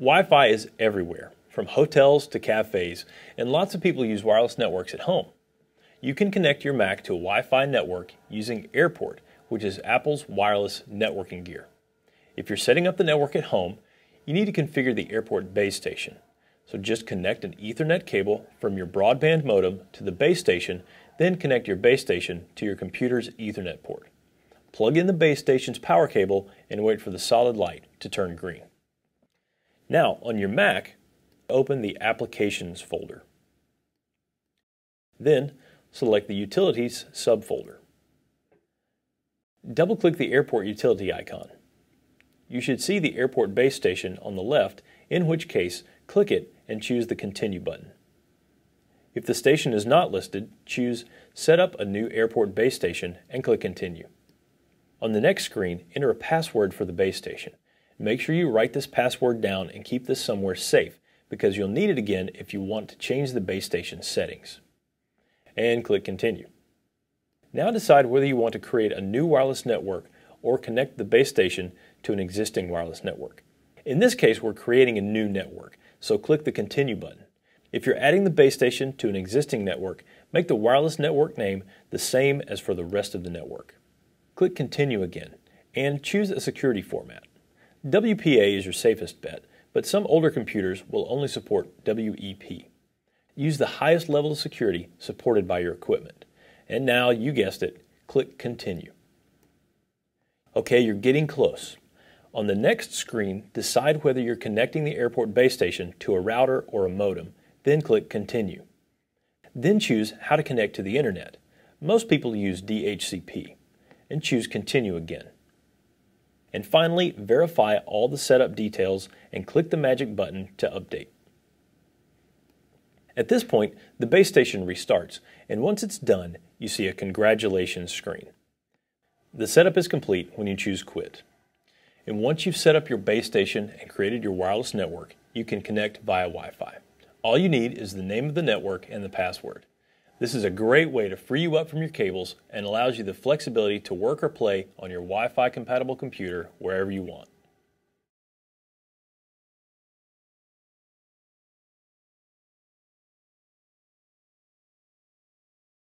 Wi-Fi is everywhere, from hotels to cafes, and lots of people use wireless networks at home. You can connect your Mac to a Wi-Fi network using AirPort, which is Apple's wireless networking gear. If you're setting up the network at home, you need to configure the AirPort base station. So just connect an Ethernet cable from your broadband modem to the base station, then connect your base station to your computer's Ethernet port. Plug in the base station's power cable and wait for the solid light to turn green. Now, on your Mac, open the Applications folder. Then, select the Utilities subfolder. Double-click the AirPort utility icon. You should see the AirPort base station on the left, in which case, click it and choose the Continue button. If the station is not listed, choose Set up a new AirPort base station and click Continue. On the next screen, enter a password for the base station. Make sure you write this password down and keep this somewhere safe because you'll need it again if you want to change the base station settings. And click Continue. Now decide whether you want to create a new wireless network or connect the base station to an existing wireless network. In this case, we're creating a new network, so click the Continue button. If you're adding the base station to an existing network, make the wireless network name the same as for the rest of the network. Click Continue again, and choose a security format. WPA is your safest bet, but some older computers will only support WEP. Use the highest level of security supported by your equipment. And now, you guessed it, click Continue. Okay, you're getting close. On the next screen, decide whether you're connecting the AirPort base station to a router or a modem, then click Continue. Then choose how to connect to the internet. Most people use DHCP, and choose Continue again. And finally, verify all the setup details and click the magic button to update. At this point, the base station restarts, and once it's done, you see a congratulations screen. The setup is complete when you choose Quit. And once you've set up your base station and created your wireless network, you can connect via Wi-Fi. All you need is the name of the network and the password. This is a great way to free you up from your cables and allows you the flexibility to work or play on your Wi-Fi compatible computer wherever you want.